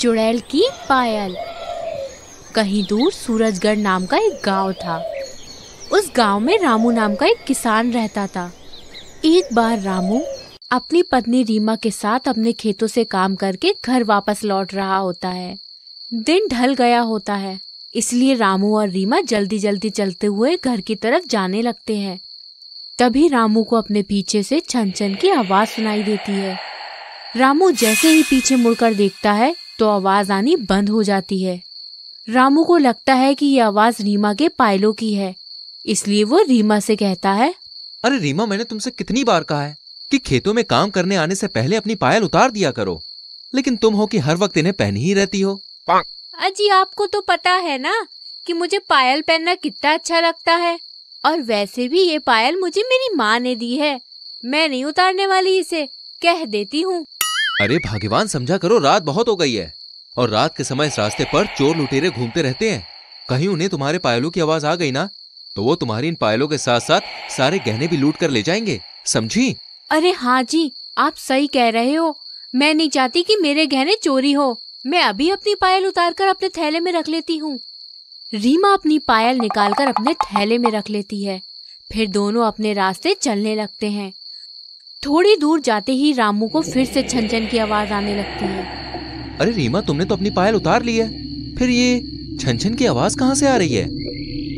चुड़ैल की पायल। कहीं दूर सूरजगढ़ नाम का एक गाँव था। उस गाँव में रामू नाम का एक किसान रहता था। एक बार रामू अपनी पत्नी रीमा के साथ अपने खेतों से काम करके घर वापस लौट रहा होता है। दिन ढल गया होता है, इसलिए रामू और रीमा जल्दी जल्दी चलते हुए घर की तरफ़ जाने लगते हैं। तभी रामू को अपने पीछे से छन छन की आवाज़ सुनाई देती है। रामू जैसे ही पीछे मुड़कर देखता है तो आवाज़ आनी बंद हो जाती है। रामू को लगता है कि ये आवाज़ रीमा के पायलों की है। इसलिए वो रीमा से कहता है अरे रीमा मैंने तुमसे कितनी बार कहा है कि खेतों में काम करने आने से पहले अपनी पायल उतार दिया करो। लेकिन तुम हो कि हर वक्त इन्हें पहनी ही रहती हो। अजी आपको तो पता है ना कि मुझे पायल पहनना कितना अच्छा लगता है। और वैसे भी ये पायल मुझे मेरी माँ ने दी है। मैं नहीं उतारने वाली इसे कह देती हूँ। अरे भाग्यवान समझा करो रात बहुत हो गई है। और रात के समय इस रास्ते पर चोर लुटेरे घूमते रहते हैं। कहीं उन्हें तुम्हारे पायलों की आवाज़ आ गई ना? तो वो तुम्हारी इन पायलों के साथ साथ सारे गहने भी लूट कर ले जाएँगे, समझी? अरे हाँ जी, आप सही कह रहे हो। मैं नहीं चाहती कि मेरे गहने चोरी हो। मैं अभी अपनी पायल उतार कर अपने थैले में रख लेती हूँ। रीमा अपनी पायल निकालकर अपने थैले में रख लेती है। फिर दोनों अपने रास्ते चलने लगते हैं। थोड़ी दूर जाते ही रामू को फिर से छन की आवाज़ आने लगती है। अरे रीमा तुमने तो अपनी पायल उतार ली है। फिर ये छन छन की आवाज़ कहाँ से आ रही है?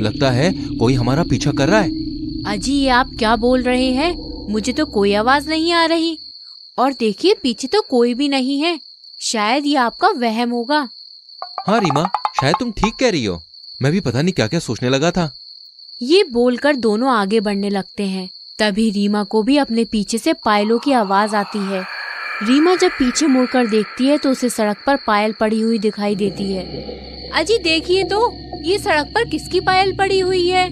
लगता है कोई हमारा पीछा कर रहा है। अजी ये आप क्या बोल रहे हैं? मुझे तो कोई आवाज़ नहीं आ रही। और देखिए पीछे तो कोई भी नहीं है। शायद ये आपका वहम होगा। हाँ रीमा शायद तुम ठीक कह रही हो। मैं भी पता नहीं क्या क्या सोचने लगा था। ये बोलकर दोनों आगे बढ़ने लगते हैं। तभी रीमा को भी अपने पीछे से पायलों की आवाज़ आती है। रीमा जब पीछे मुड़कर देखती है तो उसे सड़क पर पायल पड़ी हुई दिखाई देती है। अजी, देखिए तो ये सड़क पर किसकी पायल पड़ी हुई है?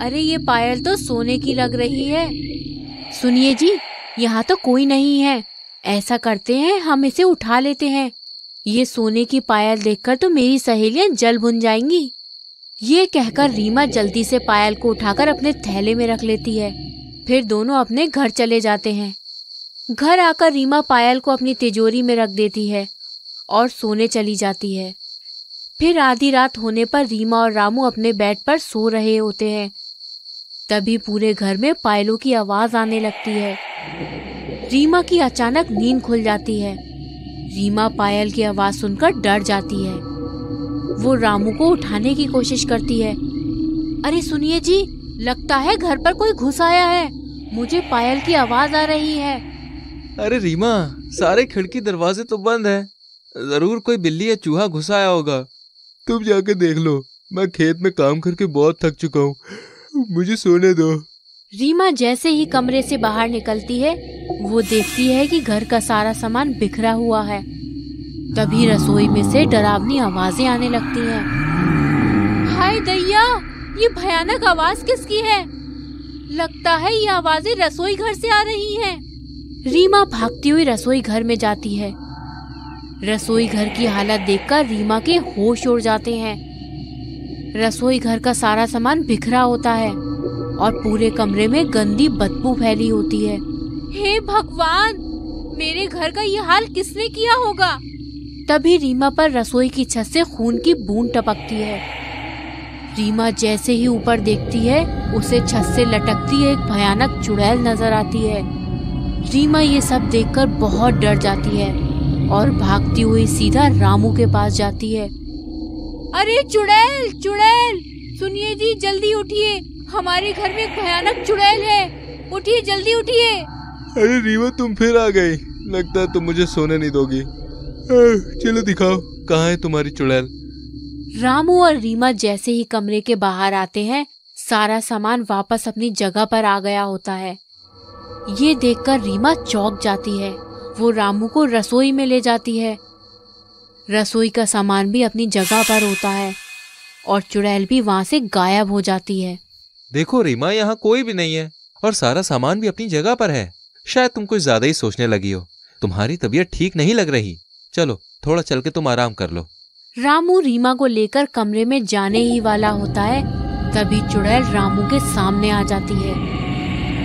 अरे, ये पायल तो सोने की लग रही है। सुनिए जी, यहाँ तो कोई नहीं है। ऐसा करते हैं, हम इसे उठा लेते हैं। ये सोने की पायल देखकर तो मेरी सहेलियाँ जल भुन जाएँगी। ये कहकर रीमा जल्दी से पायल को उठाकर अपने थैले में रख लेती है। फिर दोनों अपने घर चले जाते हैं। घर आकर रीमा पायल को अपनी तिजोरी में रख देती है और सोने चली जाती है। फिर आधी रात होने पर रीमा और रामू अपने बेड पर सो रहे होते हैं। तभी पूरे घर में पायलों की आवाज़ आने लगती है। रीमा की अचानक नींद खुल जाती है। रीमा पायल की आवाज़ सुनकर डर जाती है। वो रामू को उठाने की कोशिश करती है। अरे सुनिए जी, लगता है घर पर कोई घुस आया है। मुझे पायल की आवाज़ आ रही है। अरे रीमा, सारे खिड़की दरवाजे तो बंद है। ज़रूर कोई बिल्ली या चूहा घुस आया होगा। तुम जाके देख लो, मैं खेत में काम करके बहुत थक चुका हूँ। मुझे सोने दो। रीमा जैसे ही कमरे से बाहर निकलती है, वो देखती है कि घर का सारा सामान बिखरा हुआ है। तभी रसोई में से डरावनी आवाज़ें आने लगती हैं। हाय दैया, ये भयानक आवाज़ किसकी है? लगता है ये आवाज़ें रसोई घर से आ रही हैं। रीमा भागती हुई रसोई घर में जाती है। रसोई घर की हालत देखकर रीमा के होश उड़ जाते हैं। रसोई घर का सारा सामान बिखरा होता है और पूरे कमरे में गंदी बदबू फैली होती है। हे भगवान मेरे घर का ये हाल किसने किया होगा? तभी रीमा पर रसोई की छत से खून की बूंद टपकती है। रीमा जैसे ही ऊपर देखती है उसे छत से लटकती एक भयानक चुड़ैल नज़र आती है। रीमा ये सब देखकर बहुत डर जाती है और भागती हुई सीधा रामू के पास जाती है। अरे चुड़ैल चुड़ैल सुनिए जी जल्दी उठिए। हमारे घर में एक भयानक चुड़ैल है। उठिए जल्दी उठिए। अरे रीमा तुम फिर आ गई। लगता है तुम मुझे सोने नहीं दोगी। चलो दिखाओ कहाँ है तुम्हारी चुड़ैल? रामू और रीमा जैसे ही कमरे के बाहर आते हैं सारा सामान वापस अपनी जगह पर आ गया होता है। ये देखकर रीमा चौक जाती है। वो रामू को रसोई में ले जाती है। रसोई का सामान भी अपनी जगह पर होता है और चुड़ैल भी वहाँ से गायब हो जाती है। देखो रीमा यहाँ कोई भी नहीं है और सारा सामान भी अपनी जगह पर है। शायद तुम कुछ ज़्यादा ही सोचने लगी हो। तुम्हारी तबीयत ठीक नहीं लग रही। चलो थोड़ा चल के तुम आराम कर लो। रामू रीमा को लेकर कमरे में जाने ही वाला होता है। तभी चुड़ैल रामू के सामने आ जाती है।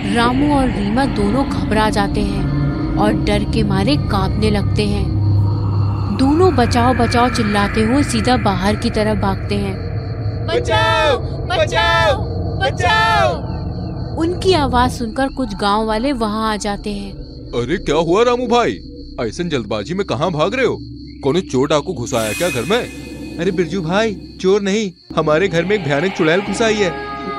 रामू और रीमा दोनों घबरा जाते हैं और डर के मारे कांपने लगते हैं। दोनों बचाओ बचाओ चिल्लाते हुए सीधा बाहर की तरफ़ भागते हैं। बचाओ बचाओ बचाओ। उनकी आवाज़ सुनकर कुछ गाँव वाले वहाँ आ जाते हैं। अरे क्या हुआ रामू भाई? ऐसा जल्दबाजी में कहाँ भाग रहे हो? कौन चोर डाकू घुसाया क्या घर में? अरे बिरजू भाई चोर नहीं हमारे घर में एक भयानक चुड़ैल घुस आई है।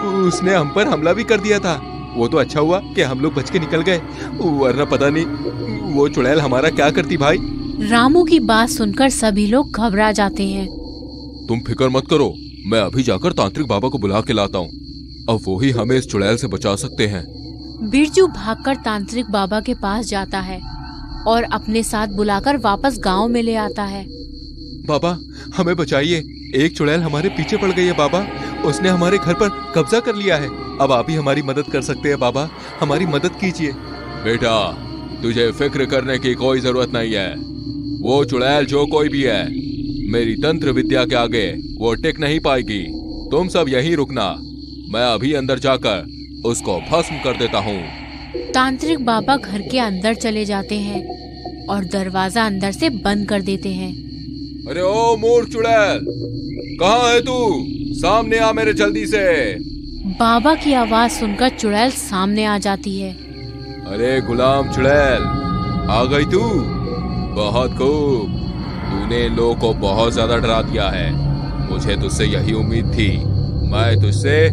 उसने हम पर हमला भी कर दिया था। वो तो अच्छा हुआ कि हम लोग बच के निकल गए। वरना पता नहीं वो चुड़ैल हमारा क्या करती भाई? रामू की बात सुनकर सभी लोग घबरा जाते हैं। तुम फ़िक्र मत करो मैं अभी जाकर तांत्रिक बाबा को बुला के लाता हूँ। अब वो ही हमें इस चुड़ैल से बचा सकते हैं। बिरजू भागकर तांत्रिक बाबा के पास जाता है और अपने साथ बुलाकर वापस गाँव में ले आता है। बाबा हमें बचाइए। एक चुड़ैल हमारे पीछे पड़ गई है बाबा। उसने हमारे घर पर कब्जा कर लिया है। अब आप ही हमारी मदद कर सकते हैं बाबा। हमारी मदद कीजिए। बेटा तुझे फ़िक्र करने की कोई ज़रूरत नहीं है। वो चुड़ैल जो कोई भी है मेरी तंत्र विद्या के आगे वो टिक नहीं पाएगी। तुम सब यहीं रुकना। मैं अभी अंदर जाकर उसको भस्म कर देता हूँ। तांत्रिक बाबा घर के अंदर चले जाते हैं और दरवाज़ा अंदर से बंद कर देते हैं। अरे ओ मूर्ख चुड़ैल कहाँ है तू? सामने आ मेरे जल्दी से। बाबा की आवाज़ सुनकर चुड़ैल सामने आ जाती है। अरे गुलाम चुड़ैल आ गई तू? बहुत खूब। तूने लोगों को बहुत ज़्यादा डरा दिया है। मुझे तुझसे यही उम्मीद थी। मैं तुझसे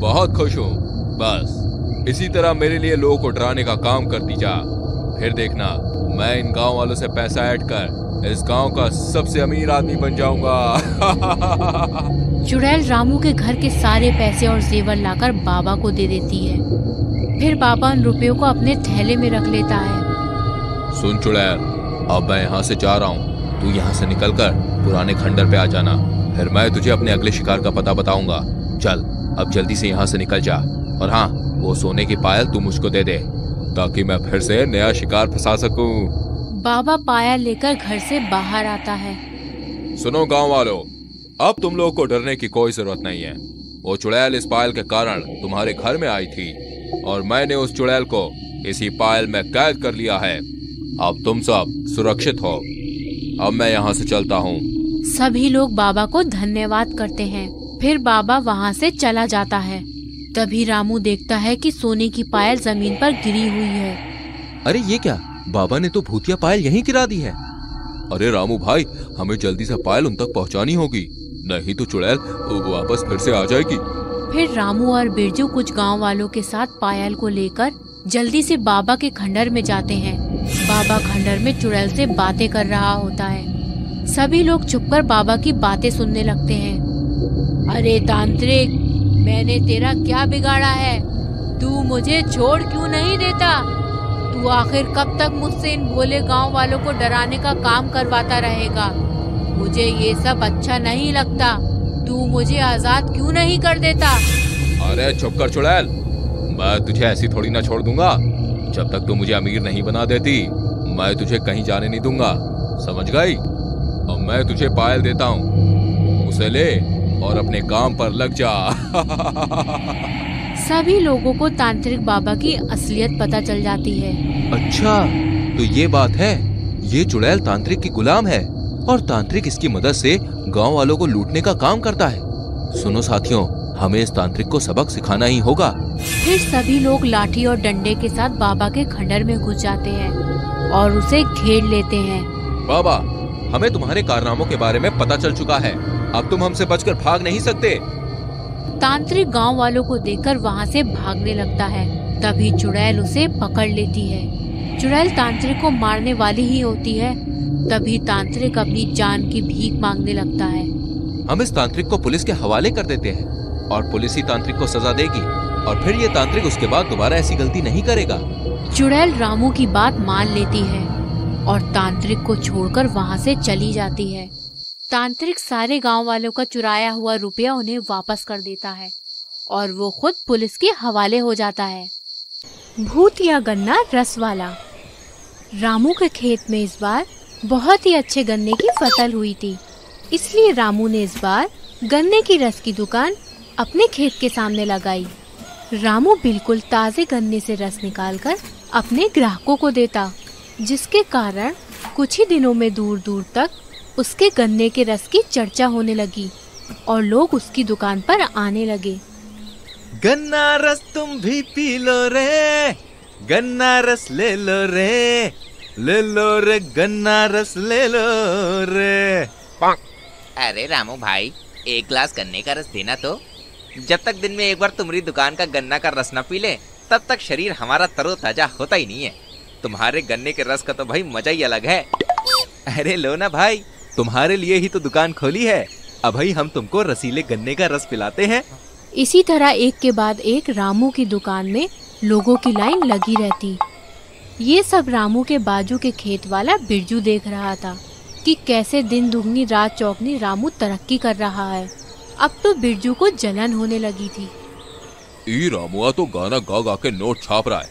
बहुत खुश हूँ। बस इसी तरह मेरे लिए लोगों को डराने का काम करती जा। फिर देखना मैं इन गाँव वालों से पैसा ऐड कर इस गाँव का सबसे अमीर आदमी बन जाऊँगा। चुड़ैल रामू के घर के सारे पैसे और जेवर लाकर बाबा को दे देती है। फिर बाबा उन रुपयों को अपने थैले में रख लेता है। सुन चुड़ैल अब मैं यहाँ से जा रहा हूँ। तू यहाँ से निकलकर पुराने खंडर पे आ जाना। फिर मैं तुझे अपने अगले शिकार का पता बताऊँगा। चल अब जल्दी से यहाँ से निकल जा। और हाँ वो सोने की पायल तू मुझको दे दे ताकि मैं फिर से नया शिकार फंसा सकूँ। बाबा पायल लेकर घर से बाहर आता है। सुनो गाँव वालों अब तुम लोग को डरने की कोई ज़रूरत नहीं है। वो चुड़ैल इस पायल के कारण तुम्हारे घर में आई थी और मैंने उस चुड़ैल को इसी पायल में कैद कर लिया है। अब तुम सब सुरक्षित हो। अब मैं यहाँ से चलता हूँ। सभी लोग बाबा को धन्यवाद करते हैं। फिर बाबा वहाँ से चला जाता है। तभी रामू देखता है कि सोने की पायल ज़मीन पर गिरी हुई है। अरे ये क्या? बाबा ने तो भूतिया पायल यहीं गिरा दी है। अरे रामू भाई हमें जल्दी से पायल उन तक पहुँचानी होगी। नहीं तो चुड़ैल वापस फिर से आ जाएगी। फिर रामू और बिरजू कुछ गाँव वालों के साथ पायल को लेकर जल्दी से बाबा के खंडर में जाते हैं। बाबा खंडर में चुड़ैल से बातें कर रहा होता है। सभी लोग छुपकर बाबा की बातें सुनने लगते हैं। अरे तांत्रिक, मैंने तेरा क्या बिगाड़ा है? तू मुझे छोड़ क्यों नहीं देता? तू आखिर कब तक मुझसे इन भोले गाँव वालों को डराने का काम करवाता रहेगा? मुझे ये सब अच्छा नहीं लगता। तू मुझे आज़ाद क्यों नहीं कर देता? अरे चुप कर चुड़ैल। मैं तुझे ऐसी थोड़ी ना छोड़ दूँगा। जब तक तू मुझे अमीर नहीं बना देती मैं तुझे कहीं जाने नहीं दूँगा। समझ गई? अब मैं तुझे पायल देता हूँ। उसे ले और अपने काम पर लग जा। सभी लोगों को तांत्रिक बाबा की असलियत पता चल जाती है। अच्छा तो ये बात है? ये चुड़ैल तांत्रिक की गुलाम है। और तांत्रिक इसकी मदद से गाँव वालों को लूटने का काम करता है। सुनो साथियों हमें इस तांत्रिक को सबक सिखाना ही होगा। फिर सभी लोग लाठी और डंडे के साथ बाबा के खंडर में घुस जाते हैं और उसे घेर लेते हैं। बाबा हमें तुम्हारे कारनामों के बारे में पता चल चुका है। अब तुम हमसे बचकर भाग नहीं सकते। तांत्रिक गाँव वालों को देखकर वहाँ से भागने लगता है। तभी चुड़ैल उसे पकड़ लेती है। चुड़ैल तांत्रिक को मारने वाली ही होती है। तभी तांत्रिक अपनी जान की भीख मांगने लगता है। हम इस तांत्रिक को पुलिस के हवाले कर देते हैं और पुलिस ही तांत्रिक को सजा देगी और फिर ये तांत्रिक उसके बाद दोबारा ऐसी गलती नहीं करेगा। चुड़ैल रामू की बात मान लेती है और तांत्रिक को छोड़कर वहाँ से चली जाती है। तांत्रिक सारे गाँव वालों का चुराया हुआ रुपया उन्हें वापस कर देता है और वो खुद पुलिस के हवाले हो जाता है। भूत या गन्ना रस वाला रामू के खेत में इस बार बहुत ही अच्छे गन्ने की फ़सल हुई थी। इसलिए रामू ने इस बार गन्ने की रस की दुकान अपने खेत के सामने लगाई। रामू बिल्कुल ताज़े गन्ने से रस निकालकर अपने ग्राहकों को देता, जिसके कारण कुछ ही दिनों में दूर दूर तक उसके गन्ने के रस की चर्चा होने लगी और लोग उसकी दुकान पर आने लगे। गन्ना रस तुम भी पी लो रे, गन्ना रस ले लो रे। ले लो रे गन्ना रस ले लो रे। अरे रामू भाई एक ग्लास गन्ने का रस देना तो। जब तक दिन में एक बार तुम्हारी दुकान का गन्ना का रस न पी ले तब तक शरीर हमारा तरोताजा होता ही नहीं है। तुम्हारे गन्ने के रस का तो भाई मज़ा ही अलग है। अरे लो ना भाई तुम्हारे लिए ही तो दुकान खोली है। अब भाई हम तुमको रसीले गन्ने का रस पिलाते हैं। इसी तरह एक के बाद एक रामू की दुकान में लोगों की लाइन लगी रहती। ये सब रामू के बाजू के खेत वाला बिरजू देख रहा था कि कैसे दिन दुगनी रात चौकनी रामू तरक्की कर रहा है। अब तो बिरजू को जलन होने लगी थी। ई रामुआ तो गाना गा गा के नोट छाप रहा है।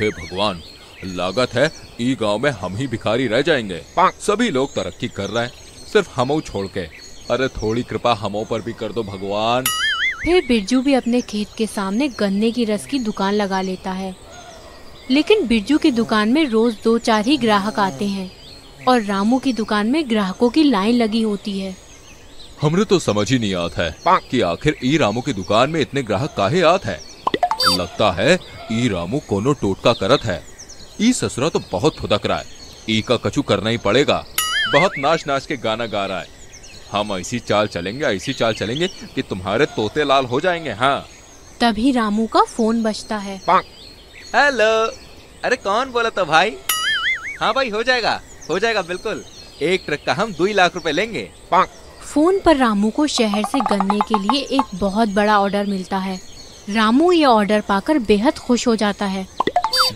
हे भगवान लागत है ई गाँव में हम ही भिखारी रह जाएँगे। सभी लोग तरक्की कर रहे हैं सिर्फ़ हमो छोड़ के। अरे थोड़ी कृपा हमो पर भी कर दो भगवान। फिर बिरजू भी अपने खेत के सामने गन्ने की रस की दुकान लगा लेता है। लेकिन बिरजू की दुकान में रोज दो चार ही ग्राहक आते हैं और रामू की दुकान में ग्राहकों की लाइन लगी होती है। हमरे तो समझ ही नहीं आता है कि आखिर ई रामू की दुकान में इतने ग्राहक काहे आत है। लगता है ई रामू कोनो टोटका करत है। ई ससुरा तो बहुत फुदक रहा है। ई का कछु करना ही पड़ेगा। बहुत नाच नाच के गाना गा रहा है। हम ऐसी चाल चलेंगे ऐसी चाल चलेंगे कि तुम्हारे तोते लाल हो जाएँगे हाँ। तभी रामू का फ़ोन बजता है। हेलो अरे कौन बोला तो भाई? हाँ भाई हो जाएगा हो जाएगा बिल्कुल। एक ट्रक का हम दो लाख रुपए लेंगे। फ़ोन पर रामू को शहर से गन्ने के लिए एक बहुत बड़ा ऑर्डर मिलता है। रामू ये ऑर्डर पाकर बेहद खुश हो जाता है।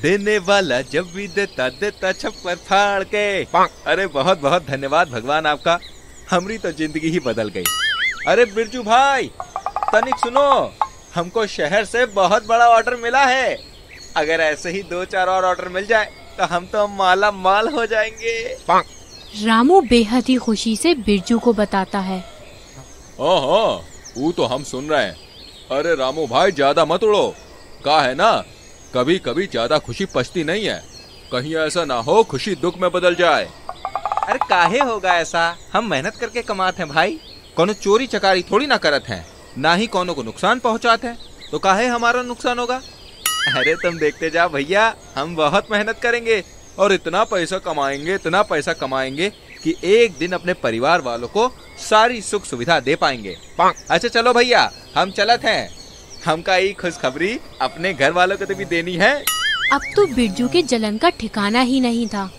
देने वाला जब भी देता देता छप्पर फाड़ के। अरे बहुत बहुत धन्यवाद भगवान आपका। हमारी तो ज़िंदगी ही बदल गई। अरे बिरजू भाई तनिक सुनो हमको शहर से बहुत बड़ा ऑर्डर मिला है। अगर ऐसे ही दो चार और ऑर्डर मिल जाए तो हम तो माला माल हो जाएँगे। रामू बेहद ही खुशी से बिरजू को बताता है। हाँ हाँ वो तो हम सुन रहे हैं। अरे रामू भाई ज़्यादा मत उड़ो। का है ना कभी कभी ज़्यादा खुशी पछती नहीं है। कहीं ऐसा ना हो खुशी दुख में बदल जाए। अरे काहे होगा ऐसा? हम मेहनत करके कमाते हैं भाई। कोनो चोरी चकारी थोड़ी ना करत हैं। ना ही कोनो को नुकसान पहुंचाते हैं। तो काहे हमारा नुकसान होगा? अरे तुम देखते जाओ भैया हम बहुत मेहनत करेंगे और इतना पैसा कमाएँगे इतना पैसा कमाएँगे कि एक दिन अपने परिवार वालों को सारी सुख सुविधा दे पाएँगे। अच्छा चलो भैया हम चलत हैं। हमका ये खुशखबरी अपने घर वालों को तो भी देनी है। अब तो बिरजू के जलन का ठिकाना ही नहीं था।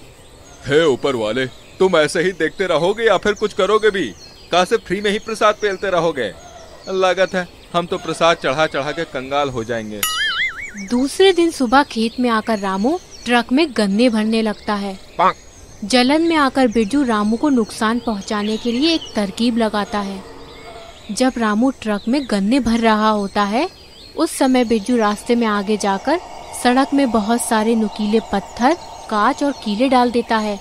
हे ऊपर वाले तुम ऐसे ही देखते रहोगे या फिर कुछ करोगे भी? कहा से फ्री में ही प्रसाद पेलते रहोगे? लागत है हम तो प्रसाद चढ़ा चढ़ा के कंगाल हो जाएँगे। दूसरे दिन सुबह खेत में आकर रामू ट्रक में गन्ने भरने लगता है। जलन में आकर बिरजू रामू को नुकसान पहुँचाने के लिए एक तरकीब लगाता है। जब रामू ट्रक में गन्ने भर रहा होता है उस समय बिरजू रास्ते में आगे जाकर सड़क में बहुत सारे नुकीले पत्थर कांच और कीले डाल देता है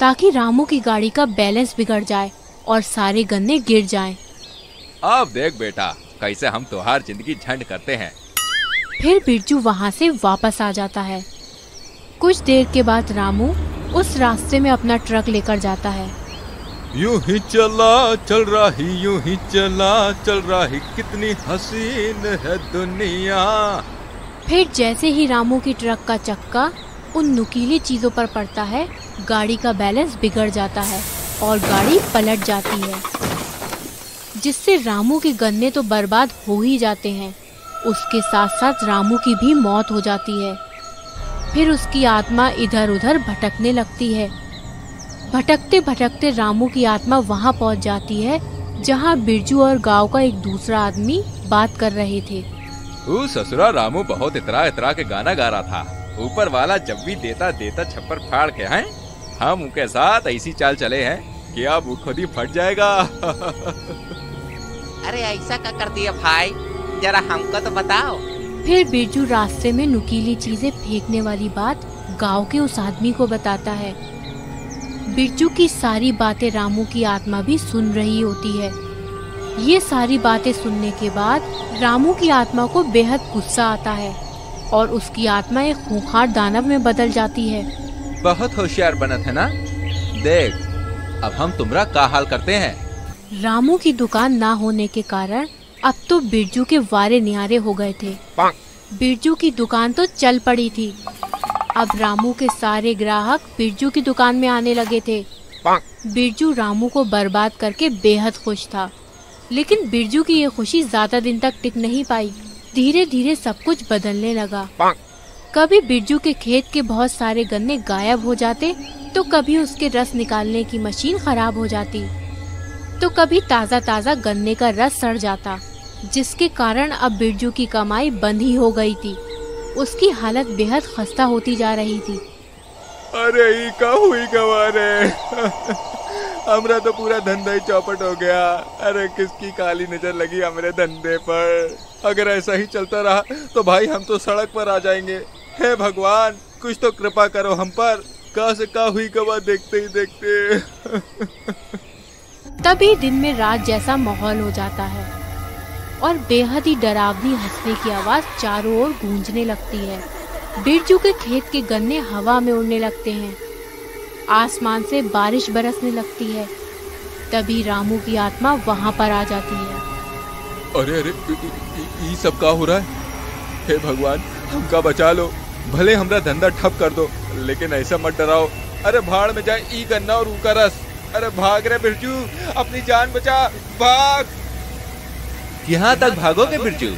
ताकि रामू की गाड़ी का बैलेंस बिगड़ जाए और सारे गन्ने गिर जाएँ। अब देख बेटा कैसे हम तुहार ज़िंदगी झंड करते हैं। फिर बिरजू वहाँ से वापस आ जाता है। कुछ देर के बाद रामू उस रास्ते में अपना ट्रक लेकर जाता है। यूँ ही चला चल रही यूँ ही चला चल रही कितनी हसीन है दुनिया। फिर जैसे ही रामू की ट्रक का चक्का उन नुकीली चीज़ों पर पड़ता है गाड़ी का बैलेंस बिगड़ जाता है और गाड़ी पलट जाती है। जिससे रामू के गन्ने तो बर्बाद हो ही जाते हैं। उसके साथ साथ रामू की भी मौत हो जाती है। फिर उसकी आत्मा इधर उधर भटकने लगती है। भटकते भटकते रामू की आत्मा वहाँ पहुँच जाती है जहाँ बिरजू और गाँव का एक दूसरा आदमी बात कर रहे थे। ऊ ससुरा रामू बहुत इतरा इतरा के गाना गा रहा था। ऊपर वाला जब भी देता देता छप्पर फाड़ के हैं? हम उनके साथ ऐसी चाल चले हैं कि अब वो खुद ही फट जाएगा। अरे ऐसा क्या कर दिया भाई? जरा हमको तो बताओ। फिर बिरजू रास्ते में नुकीली चीज़ें फेंकने वाली बात गाँव के उस आदमी को बताता है। बिरजू की सारी बातें रामू की आत्मा भी सुन रही होती है। ये सारी बातें सुनने के बाद रामू की आत्मा को बेहद गुस्सा आता है और उसकी आत्मा एक खूंखार दानव में बदल जाती है। बहुत होशियार बनत है ना? देख अब हम तुमरा का हाल करते हैं। रामू की दुकान ना होने के कारण अब तो बिरजू के वारे निहारे हो गए थे। बिरजू की दुकान तो चल पड़ी थी। अब रामू के सारे ग्राहक बिरजू की दुकान में आने लगे थे। बिरजू रामू को बर्बाद करके बेहद खुश था। लेकिन बिरजू की ये खुशी ज़्यादा दिन तक टिक नहीं पाई। धीरे धीरे सब कुछ बदलने लगा। कभी बिरजू के खेत के बहुत सारे गन्ने गायब हो जाते तो कभी उसके रस निकालने की मशीन खराब हो जाती तो कभी ताज़ा ताज़ा गन्ने का रस सड़ जाता। जिसके कारण अब बिरजू की कमाई बंद ही हो गई थी। उसकी हालत बेहद खस्ता होती जा रही थी। अरे का हुई गवारे? हमरा तो पूरा धंधा ही चौपट हो गया। अरे किसकी काली नज़र लगी हमारे धंधे पर? अगर ऐसा ही चलता रहा तो भाई हम तो सड़क पर आ जाएँगे। हे भगवान कुछ तो कृपा करो हम पर। का से का हुई गवा देखते ही देखते। तभी दिन में रात जैसा माहौल हो जाता है। और बेहद ही डरावनी हंसने की आवाज़ चारों ओर गूंजने लगती है। बिरजू के खेत के गन्ने हवा में उड़ने लगते हैं। आसमान से बारिश बरसने लगती है। तभी रामू की आत्मा वहाँ पर आ जाती है। अरे अरे ई सब का हो रहा है? हे भगवान, हमका बचा लो। भले हमरा धंधा ठप कर दो, लेकिन ऐसा मत डराओ। अरे, भाड़ में जाए ई गन्ना और ऊका रस। अरे, भाग रे बिरजू, अपनी जान बचा, भाग। यहाँ तक भागोगे बिरजू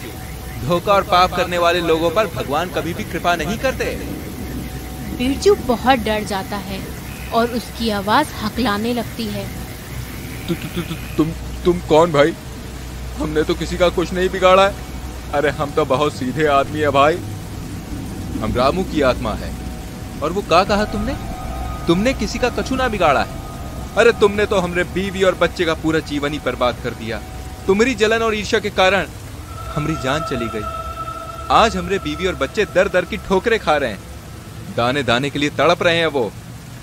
धोखा और पाप करने वाले लोगों पर भगवान कभी भी कृपा नहीं करते। बिरजू बहुत डर जाता है और उसकी आवाज़ हकलाने लगती है। तु, तु, तु, तु, तुम तुम कौन भाई? हमने तो किसी का कुछ नहीं बिगाड़ा है। अरे हम तो बहुत सीधे आदमी है भाई। हम रामू की आत्मा है। और वो का कहा तुमने? तुमने किसी का कछु ना बिगाड़ा है। अरे तुमने तो हमरे बीवी और बच्चे का पूरा जीवन ही बर्बाद कर दिया। तुम्हारी जलन और ईर्ष्या के कारण हमारी जान चली गई। आज हमरे बीवी और बच्चे दर दर की ठोकरें खा रहे हैं। दाने दाने के लिए तड़प रहे हैं वो,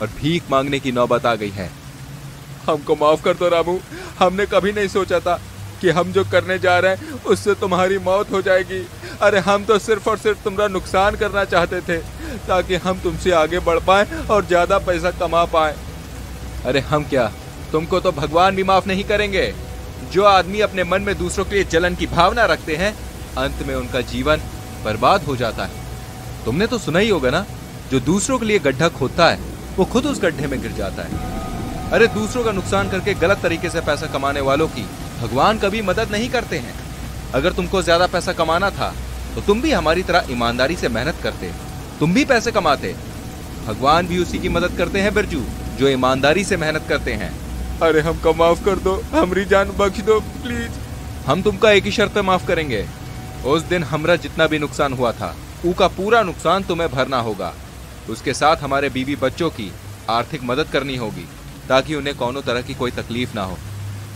और भीख मांगने की नौबत आ गई है। हमको माफ़ कर दो रामू, हमने कभी नहीं सोचा था कि हम जो करने जा रहे हैं, उससे तुम्हारी मौत हो जाएगी। अरे हम तो सिर्फ़ और सिर्फ़ तुम्हारा नुकसान करना चाहते थे, ताकि हम तुमसे आगे बढ़ पाए और ज़्यादा पैसा कमा पाए। अरे हम क्या, तुमको तो भगवान भी माफ़ नहीं करेंगे? जो आदमी अपने मन में दूसरों के लिए जलन की भावना रखते हैं, अंत में उनका जीवन बर्बाद हो जाता है। तुमने तो सुना ही होगा ना, जो दूसरों के लिए गड्ढा खोदता है, वो खुद उस गड्ढे में गिर जाता है। अरे दूसरों का नुकसान करके गलत तरीके से पैसा कमाने वालों की भगवान कभी मदद नहीं करते हैं। अगर तुमको ज़्यादा पैसा कमाना था तो तुम भी हमारी तरह ईमानदारी से मेहनत करते, तुम भी पैसे कमाते। भगवान भी उसी की मदद करते हैं, बिरजू, जो ईमानदारी से मेहनत करते हैं। अरे हमको माफ़ कर दो, हमारी जान बख्श दो प्लीज़ हम तुमका एक ही शर्त माफ़ करेंगे। उस दिन हमरा जितना भी नुकसान हुआ था, ऊ का पूरा नुकसान तुम्हें भरना होगा। उसके साथ हमारे बीवी बच्चों की आर्थिक मदद करनी होगी, ताकि उन्हें कोनो तरह की कोई तकलीफ़ ना हो।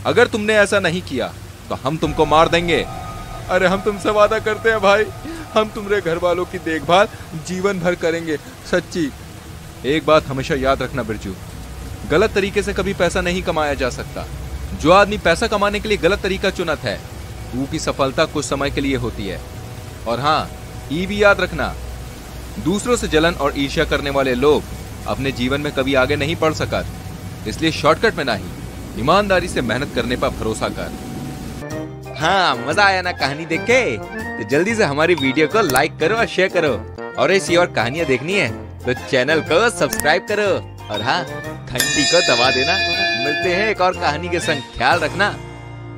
अगर तुमने ऐसा नहीं किया तो हम तुमको मार देंगे। अरे हम तुमसे वादा करते हैं भाई, हम तुम्हारे घर वालों की देखभाल जीवन भर करेंगे, सच्ची। एक बात हमेशा याद रखना बिरजू गलत तरीके से कभी पैसा नहीं कमाया जा सकता। जो आदमी पैसा कमाने के लिए गलत तरीका चुनत है, वो की सफलता कुछ समय के लिए होती है। और हाँ ये भी याद रखना, दूसरों से जलन और ईर्ष्या करने वाले लोग अपने जीवन में कभी आगे नहीं बढ़ सकत। इसलिए शॉर्टकट में नहीं, ईमानदारी से मेहनत करने पर भरोसा कर। हाँ मज़ा आया ना कहानी देख के? तो जल्दी से हमारी वीडियो को लाइक करो और शेयर करो। और ऐसी और कहानियाँ देखनी है तो चैनल को सब्सक्राइब करो। और हाँ घंटी को दबा देना। मिलते हैं एक और कहानी के संग। ख्याल रखना।